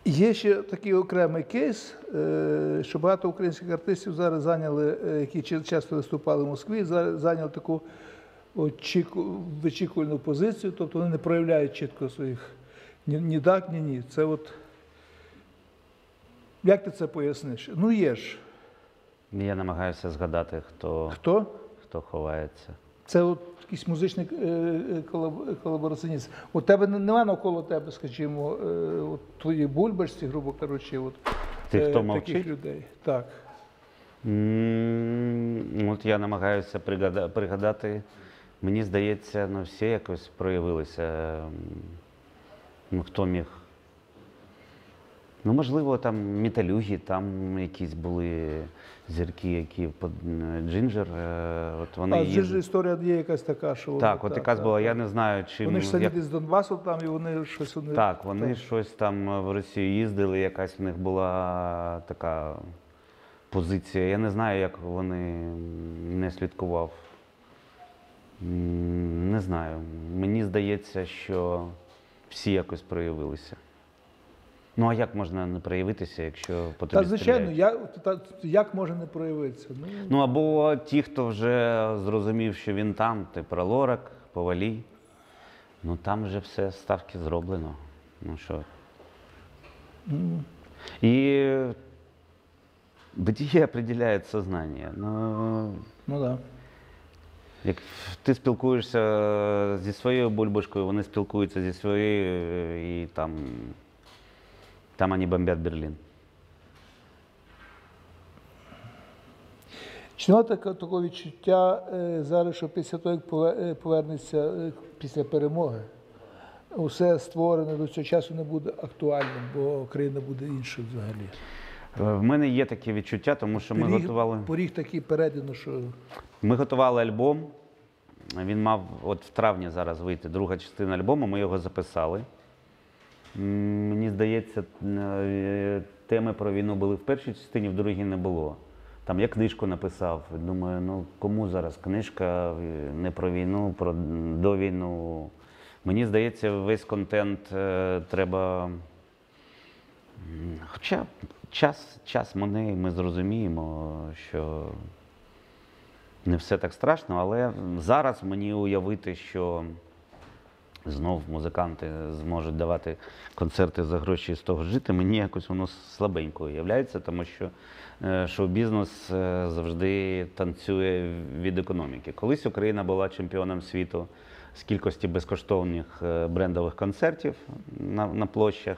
Speaker 1: Є ще такий окремий кейс, е, що багато українських артистів зараз зайняли, е, які часто виступали в Москві, за- зайняли таку вичікувальну позицію, тобто вони не проявляють чітко своїх ні, ні так, ні ні. Це от. Як ти це поясниш? Ну є ж.
Speaker 2: Я намагаюся згадати, хто,
Speaker 1: Хто?
Speaker 2: хто ховається.
Speaker 1: Це от якийсь музичний е, е, колаб- колабораціоніст. У тебе не- нема навколо тебе, скажімо, е, от твої бульбашці, грубо кажучи, от,
Speaker 2: Тих,
Speaker 1: е,
Speaker 2: хто
Speaker 1: таких
Speaker 2: мовчить?
Speaker 1: людей. Так.
Speaker 2: М, От я намагаюся пригада- пригадати. Мені здається, ну всі якось проявилися. М, Ну, хто міг. Ну, можливо, там металюги, там якісь були зірки, які под Джинджер. е, От вони
Speaker 1: а ж історія є якась така, що вони,
Speaker 2: Так, от якась була, я не знаю, чим
Speaker 1: Вони ж самі
Speaker 2: як-
Speaker 1: десь з Донбасу там, і вони щось вони.
Speaker 2: Так, вони щось там в Росію їздили, якась в них була така позиція. Я не знаю, як вони не слідкував. М, Не знаю. Мені здається, що всі якось проявилися. Ну а як можна не проявитися, якщо по тобі
Speaker 1: Та звичайно,
Speaker 2: стріляють?
Speaker 1: я, та, як може не проявитися? Ну,
Speaker 2: Ну або ті, хто вже зрозумів, що він там, ти про Лорак, Повалій. Ну там вже все ставки зроблено. Ну що. І бытие определяет сознание. Ну,
Speaker 1: ну да.
Speaker 2: як ти спілкуєшся зі своєю бульбашкою, вони спілкуються зі своєю, і там, там вони бомбять Берлін.
Speaker 1: Чи таке, такого відчуття е, зараз, що після того, як е, повернеться е, після перемоги, усе створене до цього часу не буде актуальним, бо країна буде іншою взагалі.
Speaker 2: В мене є таке відчуття, тому що ми
Speaker 1: Поріг,
Speaker 2: готували.
Speaker 1: поріг такий передано, що
Speaker 2: Ми готували альбом. Він мав от в травні зараз вийти друга частина альбому, ми його записали. Мені здається, е, теми про війну були в першій частині, в другій не було. Там я книжку написав. Думаю, ну кому зараз книжка е, не про війну, про до війну. Мені здається, весь контент е, треба. Хоча час, час мене, ми зрозуміємо, що не все так страшно, але зараз мені уявити, що знов музиканти зможуть давати концерти за гроші і з того жити, мені якось воно слабенько уявляється, тому що е, шоу-бізнес е, завжди танцює від економіки. Колись Україна була чемпіоном світу з кількості безкоштовних е, брендових концертів на, на площах.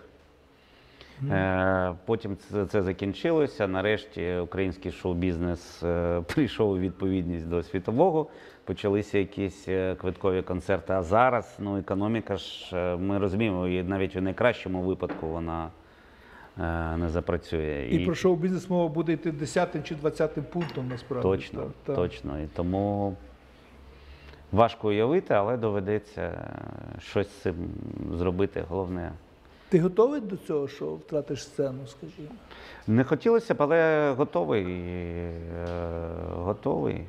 Speaker 2: Е, Потім це, це закінчилося. Нарешті український шоу-бізнес е, прийшов у відповідність до світового. Почалися якісь е, квиткові концерти. А зараз ну, економіка ж ми розуміємо, і навіть у найкращому випадку вона не запрацює.
Speaker 1: І, про шоу-бізнес мова буде йти 10 чи 20 пунктом насправді.
Speaker 2: Точно,
Speaker 1: Так,
Speaker 2: точно. І тому важко уявити, але доведеться щось з цим зробити. Головне.
Speaker 1: Ти готовий до цього, що втратиш сцену, скажімо?
Speaker 2: Не хотілося б, але готовий. е, Готовий.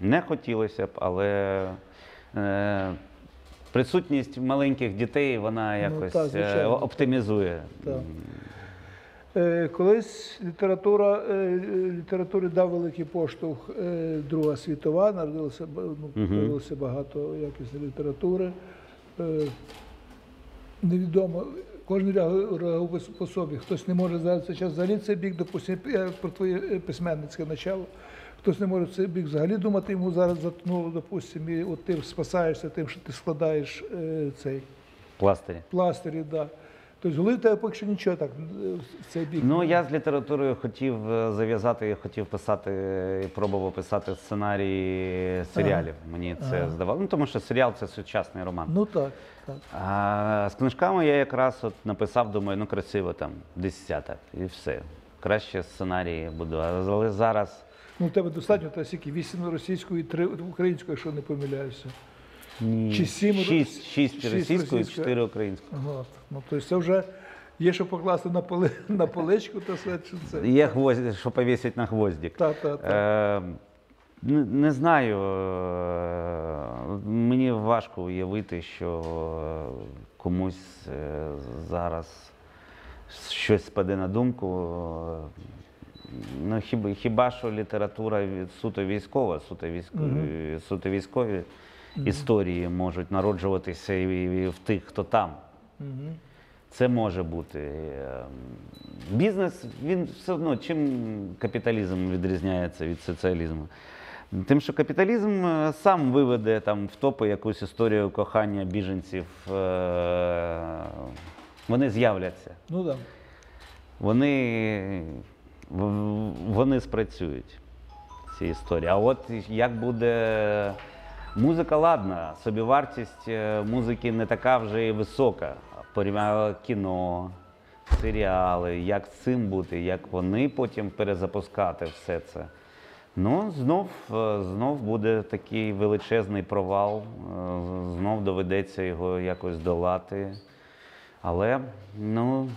Speaker 2: Не хотілося б, але е, присутність маленьких дітей вона якось
Speaker 1: так,
Speaker 2: е,
Speaker 1: звичайно.
Speaker 2: оптимізує.
Speaker 1: Так. Колись література, літературі дав великий поштовх Друга світова, народилося, ну,
Speaker 2: Мгм.
Speaker 1: багато якісної літератури. Невідомо, кожен реагував по собі. Хтось не може зараз цей час взагалі цей бік, допустимо, про твоє е, письменницьке начало. Хтось не може цей бік взагалі думати, йому зараз заткнуло, допустимо, і от ти спасаєшся тим, що ти складаєш е, цей
Speaker 2: Пластирі.
Speaker 1: пластирі. Да. Тобто тебе поки що нічого так е, в цей бік.
Speaker 2: Ну, я з літературою хотів е, зав'язати, хотів писати і пробував писати сценарії серіалів. Мені це
Speaker 1: Ага.
Speaker 2: здавалося. Ну, тому що серіал це сучасний роман.
Speaker 1: Ну так, так.
Speaker 2: А з книжками я якраз от написав, думаю, ну красиво там, десяток і все. Краще сценарії буду. Але зараз
Speaker 1: Ну, у тебе достатньо, та скільки? Вісім російською і три українською, якщо не помиляюся.
Speaker 2: Ні.
Speaker 1: Чи сім
Speaker 2: шість, шість російською, чотири українською.
Speaker 1: От. Ну, тобто це вже є, що покласти на, поли, на поличку, то все, що це.
Speaker 2: Є гвоздь, що повісить на гвоздик.
Speaker 1: Та, та, та.
Speaker 2: Е, не, не знаю. е, Мені важко уявити, що комусь е, зараз щось спаде на думку. Ну, хіба, хіба що література суто військова, суто, військ,
Speaker 1: Мгм.
Speaker 2: суто військові історії можуть народжуватися і, в тих, хто там. Це може бути. Е, Бізнес, він все одно, чим капіталізм відрізняється від соціалізму? Тим, що капіталізм е, сам виведе там в топи якусь історію кохання біженців. е, Вони з'являться,
Speaker 1: Ну. Да.
Speaker 2: вони, вони спрацюють ці історії. А от як буде музика, ладна, собівартість е, музики не така вже і висока. Порівняно кіно, серіали, як з цим бути, як вони потім перезапускати все це. Ну, знов, е, знов буде такий величезний провал, е, знов доведеться його якось долати. Але ну,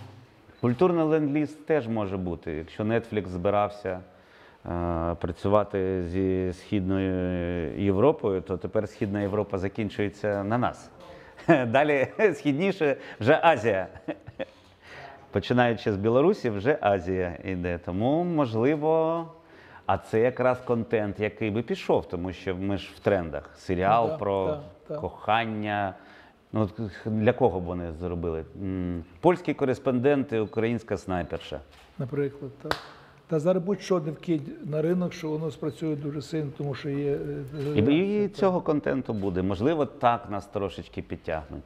Speaker 2: культурний ленд-ліз теж може бути. Якщо Netflix збирався працювати зі Східною Європою, то тепер Східна Європа закінчується на нас. Далі східніше вже Азія. Починаючи з Білорусі, вже Азія йде. Тому можливо. А це якраз контент, який би пішов, тому що ми ж в трендах. Серіал
Speaker 1: Ну, так,
Speaker 2: про
Speaker 1: так.
Speaker 2: кохання. Ну, для кого б вони зробили? Польські кореспонденти, українська снайперша.
Speaker 1: Наприклад, так. Та зараз будь-що не вкидь на ринок, що воно спрацює дуже сильно, тому що є. е,
Speaker 2: І, і цього контенту буде. Можливо, так нас трошечки підтягнуть.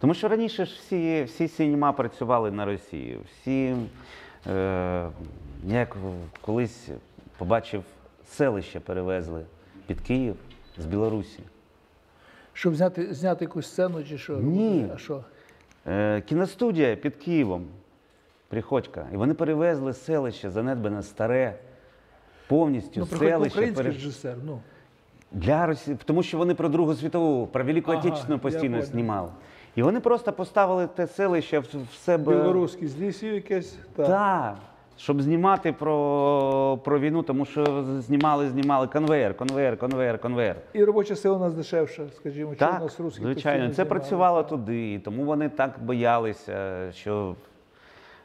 Speaker 2: Тому що раніше ж всі, всі сінема працювали на Росію. Всі, е, як колись побачив, селище перевезли під Київ з Білорусі.
Speaker 1: Щоб зняти, зняти якусь сцену чи що?
Speaker 2: Ні.
Speaker 1: А що?
Speaker 2: Е, кіностудія під Києвом, Приходька. І вони перевезли селище, занедбане старе, повністю
Speaker 1: Ну,
Speaker 2: селище.
Speaker 1: український
Speaker 2: пере-
Speaker 1: режисер. Ну.
Speaker 2: Для Росії, тому що вони про Другу світову, про Велику
Speaker 1: Ага,
Speaker 2: Отечественну постійно знімали. І вони просто поставили те селище в, в себе.
Speaker 1: Білоруський з лісів якесь. Так.
Speaker 2: Так. Щоб знімати про, про війну, тому що знімали, знімали конвейер, конвейер, конвейер, конвейер.
Speaker 1: І робоча сила у нас дешевша, скажімо, чи у нас русські
Speaker 2: звичайно, це
Speaker 1: знімали.
Speaker 2: працювало туди, тому вони так боялися, що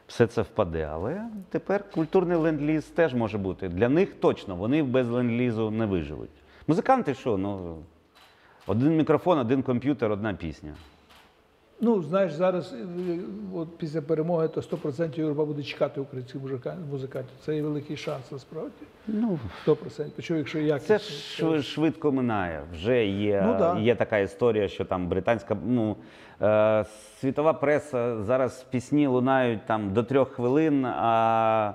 Speaker 2: все це впаде. Але тепер культурний ленд-ліз теж може бути. Для них точно, вони без ленд-лізу не виживуть. Музиканти що? Ну, один мікрофон, один комп'ютер, одна пісня.
Speaker 1: Ну, знаєш, зараз е, от після перемоги то 100% Європа буде чекати українських музика- музикантів. це є великий шанс насправді.
Speaker 2: Ну,
Speaker 1: 100%. Причому, якщо якісно.
Speaker 2: Це ж швидко минає. Вже є,
Speaker 1: Ну, да.
Speaker 2: є така історія, що там британська ну, е, світова преса зараз пісні лунають там до трьох хвилин, а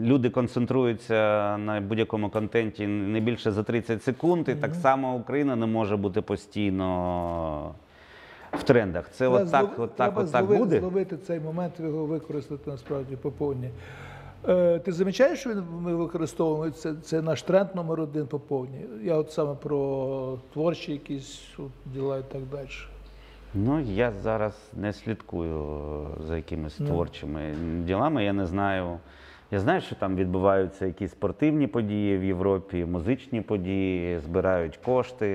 Speaker 2: люди концентруються на будь-якому контенті не більше за 30 секунд. І так само Україна не може бути постійно в трендах. Це
Speaker 1: Треба
Speaker 2: от так,
Speaker 1: злов-
Speaker 2: от так,
Speaker 1: треба
Speaker 2: от так
Speaker 1: злови-
Speaker 2: буде.
Speaker 1: зловити цей момент, його використати насправді по повній. Е, ти замічаєш, що він, ми використовуємо? Це, це наш тренд номер один по повній. Я от саме про творчі якісь от, діла і так далі.
Speaker 2: Ну, я зараз не слідкую за якимись
Speaker 1: Ну.
Speaker 2: творчими ділами. Я не знаю. Я знаю, що там відбуваються якісь спортивні події в Європі, музичні події, збирають кошти.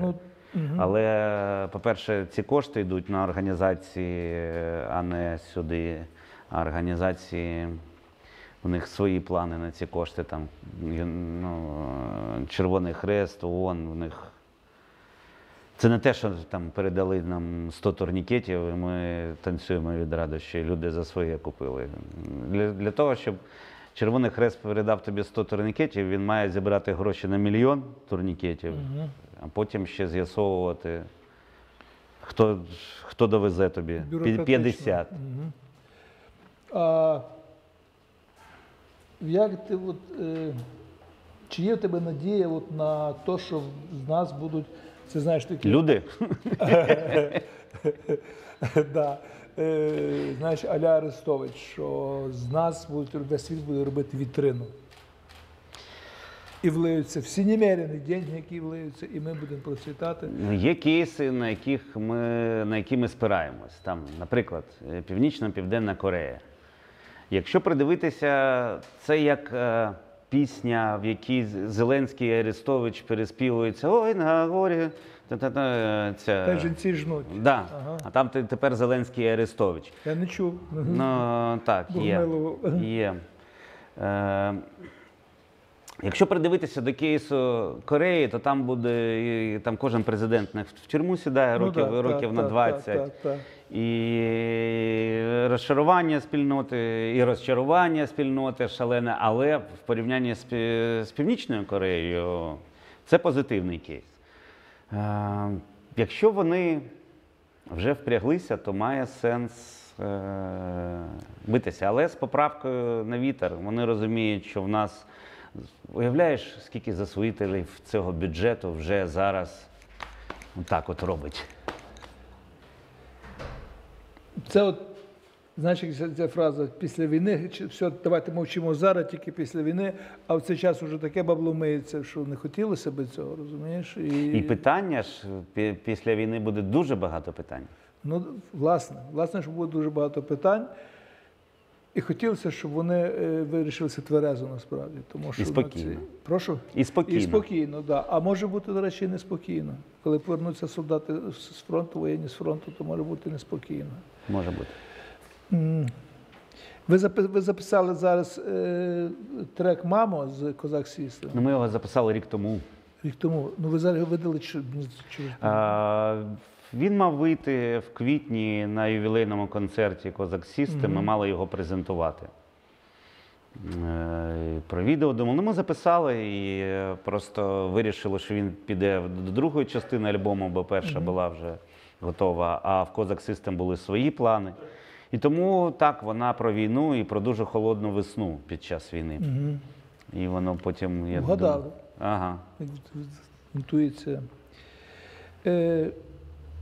Speaker 1: Ну,
Speaker 2: Але, по-перше, ці кошти йдуть на організації, а не сюди. А організації, у них свої плани на ці кошти. Там, ну, Червоний Хрест, ООН, у них. Це не те, що там передали нам 100 турнікетів, і ми танцюємо від радощі. Люди за своє купили. Для, для того, щоб Червоний Хрест передав тобі 100 турнікетів, він має зібрати гроші на мільйон турнікетів,
Speaker 1: Мгм.
Speaker 2: а потім ще з'ясовувати, хто, хто довезе тобі. 50.
Speaker 1: Мгм. А, як ти от, е, чи є в тебе надія от на те, що з нас будуть, це знаєш такі.
Speaker 2: Люди?
Speaker 1: да. Е, знаєш, Аля Арестович, що з нас будуть весь світ буде робити вітрину. І влиються всі немерені деньги, які влиються, і ми будемо процвітати.
Speaker 2: Ну, Є кейси, на яких ми, на які ми спираємось. Там, наприклад, е, Північна-Південна Корея. Якщо придивитися, це як е, пісня, в якій Зеленський і Арестович переспівуються Ой, на горі. Ця...
Speaker 1: Та жінці жнуть.
Speaker 2: Да.
Speaker 1: Ага.
Speaker 2: А там тепер Зеленський і Арестович.
Speaker 1: Я не чув.
Speaker 2: Ну, так, є. Є. Е, якщо придивитися до кейсу Кореї, то там буде і там кожен президент не в тюрму сідає
Speaker 1: Ну
Speaker 2: років,
Speaker 1: да,
Speaker 2: років
Speaker 1: так,
Speaker 2: на
Speaker 1: так,
Speaker 2: 20.
Speaker 1: так, так, так.
Speaker 2: І розчарування спільноти, і розчарування спільноти шалене, але в порівнянні з, з Північною Кореєю це позитивний кейс. Е, якщо вони вже впряглися, то має сенс е, битися. Але з поправкою на вітер вони розуміють, що в нас уявляєш, скільки засвоїтелів цього бюджету вже зараз так от робить.
Speaker 1: Це от, знаєш, ця, фраза після війни, чи все, давайте мовчимо зараз, тільки після війни, а в цей час вже таке бабло миється, що не хотілося би цього, розумієш? І,
Speaker 2: І питання ж після війни буде дуже багато питань.
Speaker 1: Ну, власне, власне, що буде дуже багато питань. І хотілося, щоб вони е, вирішилися тверезо насправді. Тому що
Speaker 2: І спокійно.
Speaker 1: ці- Прошу?
Speaker 2: І спокійно.
Speaker 1: І спокійно, так. Да. А може бути, до речі, і неспокійно. Коли повернуться солдати з фронту, воєнні з фронту, то може бути неспокійно.
Speaker 2: Може бути.
Speaker 1: Ви запи- ви записали зараз е, трек Мамо з Kozak System
Speaker 2: Ну, ми його записали рік тому.
Speaker 1: рік тому. Ну ви зараз його видали чи,
Speaker 2: А, він мав вийти в квітні на ювілейному концерті Kozak System. Ми мали його презентувати. Е, Про відео думали. Ну, ми записали і е, просто вирішили, що він піде до другої частини альбому, бо перша була вже готова. А в Kozak System були свої плани. І тому так, вона про війну і про дуже холодну весну під час війни.
Speaker 1: Угу.
Speaker 2: І воно потім я
Speaker 1: Вгадали.
Speaker 2: думаю- Ага.
Speaker 1: інтуїція. Е,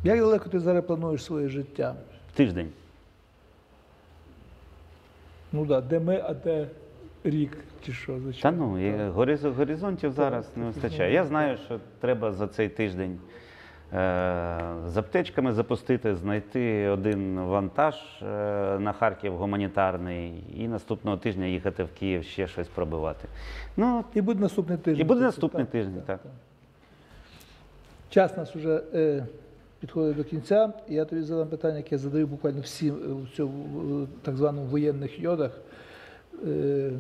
Speaker 1: як далеко ти зараз плануєш своє життя?
Speaker 2: Тиждень.
Speaker 1: Ну так, да, де ми, а де рік, чи що,
Speaker 2: Та ну, горизонтів зараз не вистачає. Я знаю, що треба за цей тиждень з аптечками запустити, знайти один вантаж е, на Харків гуманітарний, і наступного тижня їхати в Київ ще щось пробивати. Ну,
Speaker 1: І буде наступний тиждень.
Speaker 2: І буде наступний тиждень, так.
Speaker 1: Час нас вже е, підходить до кінця. Я тобі задам питання, яке я задаю буквально всім е, в цьому е, так званому воєнних йодах е,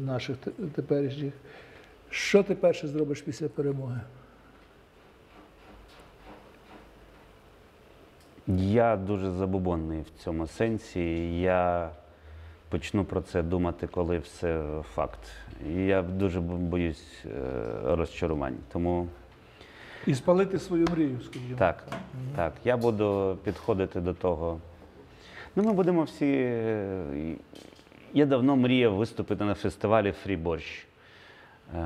Speaker 1: наших теперішніх. Що ти перше зробиш після перемоги?
Speaker 2: Я дуже забобонний в цьому сенсі. Я почну про це думати, коли все факт. І я дуже боюсь е, розчарувань. Тому
Speaker 1: І спалити свою мрію, скажімо.
Speaker 2: так, так, я буду підходити до того. Ну, ми будемо всі. е, Я давно мріяв виступити на фестивалі Фрі борщ. Е,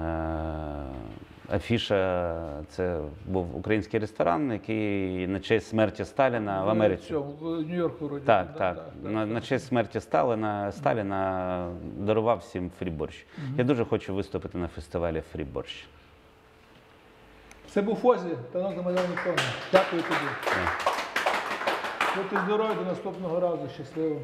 Speaker 2: Афіша це був український ресторан, який на честь смерті Сталіна в Америці.
Speaker 1: В Нью-Йорку вроді.
Speaker 2: Так,
Speaker 1: да,
Speaker 2: так. На, на честь смерті Сталіна Сталіна дарував всім фріборщ. Я дуже хочу виступити на фестивалі фріборщ.
Speaker 1: Це був Фозі, танок на Майдані Коні. Дякую тобі. Будьте здорові, до наступного разу. Щасливо.